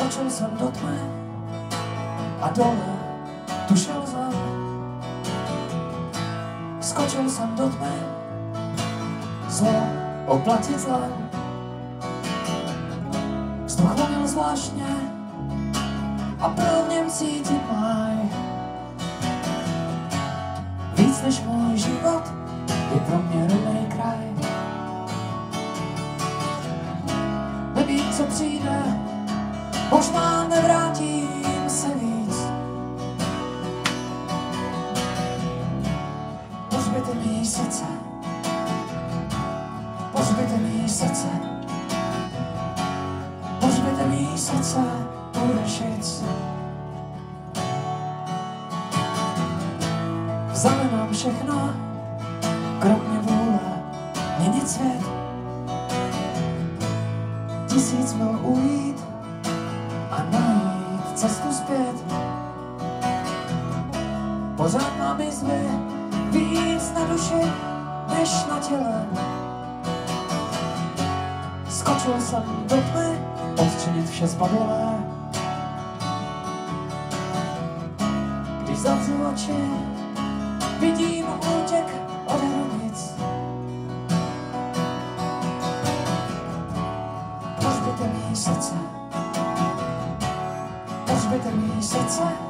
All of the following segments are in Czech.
Skočil jsem do tmy a dole tu šel zem. Skočil jsem do tmy, zlo oplatit zlem. Vzduch vonil zvláštně a byl v něm cítit máj. Víc než můj život je pro mě možná nevrátím se víc. Pozbyte mi srdce, pozbyte mi srdce, pozbyte mi srdce, bude šic. Vzali nám všechno, kromě vůle, měnit svět. Tisíc mil ujít Pořád mám jizvy, víc na duši, než na těle. Skočil jsem do tmy, odčinit vše zbabělé. Když zavřu oči, vidím útěk od hranic. Pozbyte mi srdce, pozbyte mi srdce,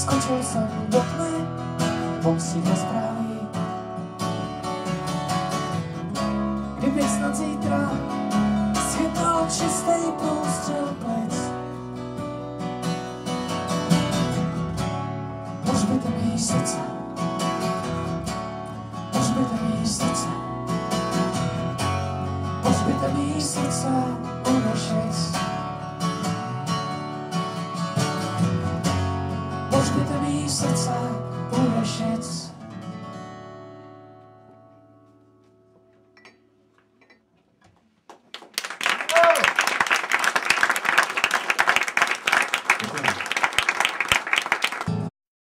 Skočil jsem do tmy, pousí bezpráví. Kdybych snad zítra schytal čistý průstřel plic. Pozbyte mi srdce, pozbyte mi srdce, pozbyte mi srdce, unešic. Pozbyte mi srdce, unešic.